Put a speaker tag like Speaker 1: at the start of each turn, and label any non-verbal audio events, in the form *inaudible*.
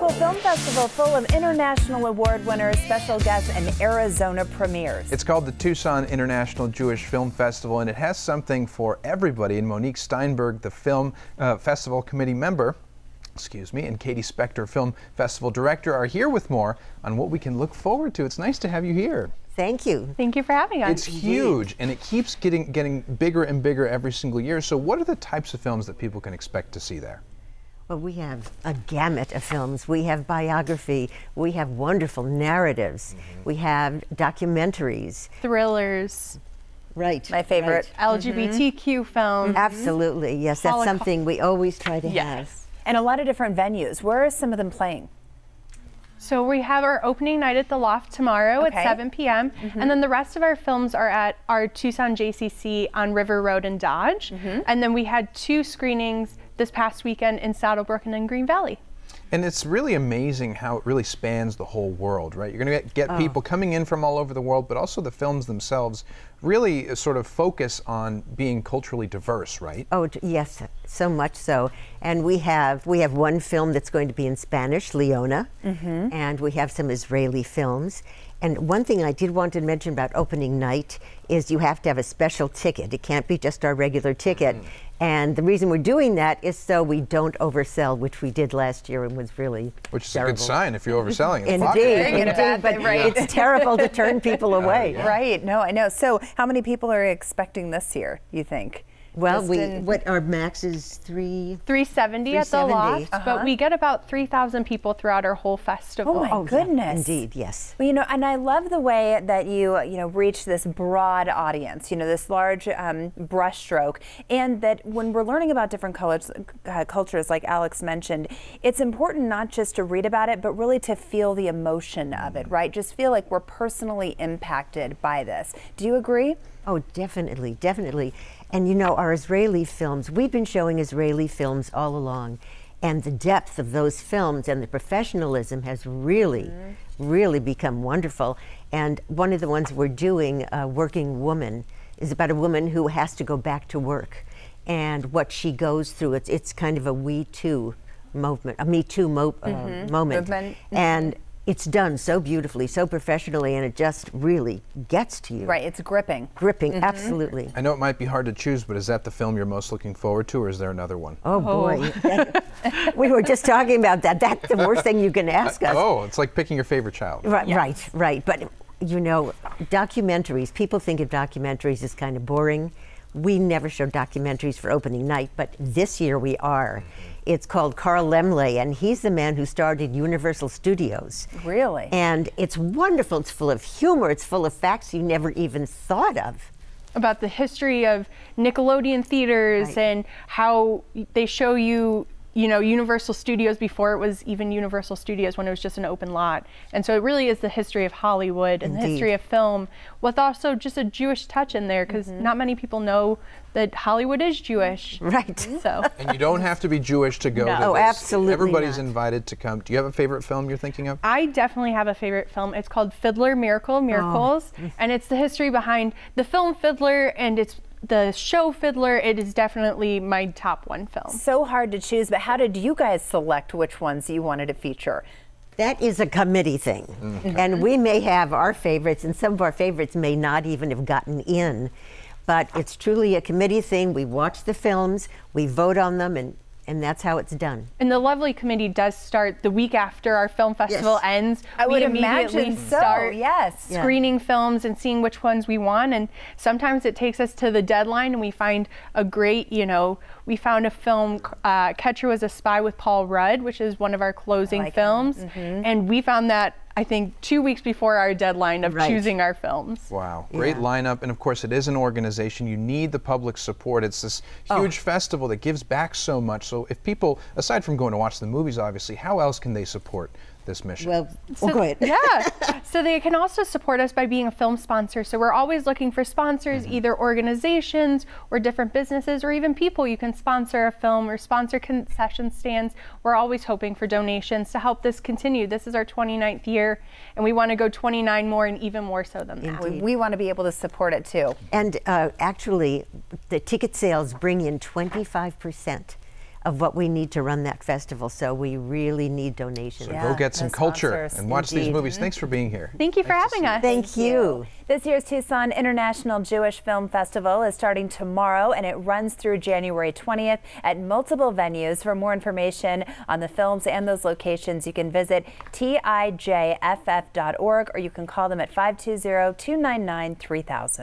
Speaker 1: local film festival full of international award winners, special guests, and Arizona premieres.
Speaker 2: It's called the Tucson International Jewish Film Festival, and it has something for everybody. And Monique Steinberg, the film uh, festival committee member, excuse me, and Katie Spector, film festival director, are here with more on what we can look forward to. It's nice to have you here.
Speaker 3: Thank you.
Speaker 4: Thank you for having us.
Speaker 2: It's huge, and it keeps getting getting bigger and bigger every single year. So, what are the types of films that people can expect to see there?
Speaker 3: Well, we have a gamut of films. We have biography. We have wonderful narratives. Mm-hmm. We have documentaries,
Speaker 4: thrillers.
Speaker 3: Right.
Speaker 1: My favorite.
Speaker 4: Right. LGBTQ mm-hmm. films.
Speaker 3: Absolutely. Yes, that's something we always try to
Speaker 4: yes.
Speaker 3: have.
Speaker 1: And a lot of different venues. Where are some of them playing?
Speaker 4: So we have our opening night at the Loft tomorrow okay. at 7 p.m. Mm-hmm. And then the rest of our films are at our Tucson JCC on River Road in Dodge. Mm-hmm. And then we had two screenings this past weekend in SaddleBrooke and in Green Valley.
Speaker 2: And it's really amazing how it really spans the whole world, right? You're going to get, get oh. people coming in from all over the world, but also the films themselves really sort of focus on being culturally diverse, right?
Speaker 3: Oh, yes, so much so. And we have we have one film that's going to be in Spanish, Leona, mm-hmm. and we have some Israeli films. And one thing I did want to mention about opening night is you have to have a special ticket. It can't be just our regular ticket. Mm. And the reason we're doing that is so we don't oversell, which we did last year and was really
Speaker 2: Which is
Speaker 3: terrible.
Speaker 2: a good sign if you're overselling.
Speaker 3: indeed, indeed, but right. it's terrible to turn people *laughs* away.
Speaker 1: Uh, yeah. Right, no, I know. So how many people are expecting this year, you think?
Speaker 3: Well, we what our max is three
Speaker 4: 370, 370. at the loft, uh-huh. but we get about 3,000 people throughout our whole festival.
Speaker 1: Oh my oh, goodness!
Speaker 3: Yeah, indeed, yes.
Speaker 1: Well, you know, and I love the way that you you know reach this broad audience. You know, this large um, brushstroke, and that when we're learning about different colors, uh, cultures, like Alex mentioned, it's important not just to read about it, but really to feel the emotion of it. Right? Just feel like we're personally impacted by this. Do you agree?
Speaker 3: Oh, definitely, definitely. And you know, our Israeli films, we've been showing Israeli films all along. And the depth of those films and the professionalism has really, mm-hmm. really become wonderful. And one of the ones we're doing, uh, Working Woman, is about a woman who has to go back to work and what she goes through. It's, it's kind of a We Too movement, a Me Too mo- uh, mm-hmm. moment. Movement. And it's done so beautifully, so professionally, and it just really gets to you.
Speaker 1: Right, it's gripping.
Speaker 3: Gripping, mm-hmm. absolutely.
Speaker 2: I know it might be hard to choose, but is that the film you're most looking forward to, or is there another one?
Speaker 3: Oh, oh. boy. *laughs* we were just talking about that. That's the worst thing you can ask us.
Speaker 2: Oh, it's like picking your favorite child.
Speaker 3: Right, yes. right, right. But, you know, documentaries, people think of documentaries as kind of boring. We never show documentaries for opening night, but this year we are. It's called Carl Laemmle, and he's the man who started Universal Studios.
Speaker 1: Really?
Speaker 3: And it's wonderful. It's full of humor. It's full of facts you never even thought of.
Speaker 4: About the history of Nickelodeon theaters right. and how they show you you know, Universal Studios before it was even Universal Studios when it was just an open lot. And so it really is the history of Hollywood and Indeed. the history of film with also just a Jewish touch in there because mm-hmm. not many people know that Hollywood is Jewish.
Speaker 3: Right. *laughs*
Speaker 4: So.
Speaker 2: And you don't have to be Jewish to go
Speaker 3: no.
Speaker 2: to
Speaker 3: Oh, absolutely.
Speaker 2: Everybody's
Speaker 3: not.
Speaker 2: invited to come. Do you have a favorite film you're thinking of?
Speaker 4: I definitely have a favorite film. It's called Fiddler Miracle Miracles. Oh. And it's the history behind the film Fiddler and it's the show Fiddler, it is definitely my top one film.
Speaker 1: So hard to choose, but how did you guys select which ones you wanted to feature?
Speaker 3: That is a committee thing. Mm-hmm. And we may have our favorites, and some of our favorites may not even have gotten in. But it's truly a committee thing. We watch the films, we vote on them, and and that's how it's done.
Speaker 4: And the lovely committee does start the week after our film festival yes. ends.
Speaker 1: I
Speaker 4: we
Speaker 1: would
Speaker 4: immediately
Speaker 1: imagine
Speaker 4: start
Speaker 1: so, yes.
Speaker 4: screening yeah. films and seeing which ones we want. And sometimes it takes us to the deadline and we find a great, you know, we found a film, uh, Catcher was a Spy with Paul Rudd, which is one of our closing like films. Mm-hmm. And we found that I think two weeks before our deadline of right. choosing our films.
Speaker 2: Wow, great yeah. lineup, and of course it is an organization. You need the public support. It's this oh. huge oh. festival that gives back so much. So if people, aside from going to watch the movies, obviously, how else can they support this mission?
Speaker 3: Well,
Speaker 4: so,
Speaker 3: well, go ahead.
Speaker 4: yeah. *laughs* so they can also support us by being a film sponsor. So we're always looking for sponsors, mm-hmm. either organizations or different businesses or even people. You can sponsor a film or sponsor concession stands. We're always hoping for donations to help this continue. This is our 29th year, and we want to go 29 more and even more so than that.
Speaker 1: We, we want to be able to support it too.
Speaker 3: And uh, actually, the ticket sales bring in 25 percent of what we need to run that festival. So we really need donations.
Speaker 2: So
Speaker 1: Yeah,
Speaker 2: go get some culture
Speaker 1: sponsors.
Speaker 2: and watch these movies. Thanks for being here.
Speaker 4: Thank you for
Speaker 2: Nice to
Speaker 4: having us.
Speaker 3: Thank you.
Speaker 1: This year's Tucson International Jewish Film Festival is starting tomorrow and it runs through January 20th at multiple venues. For more information on the films and those locations, you can visit tijff.org or you can call them at 520 299 3000.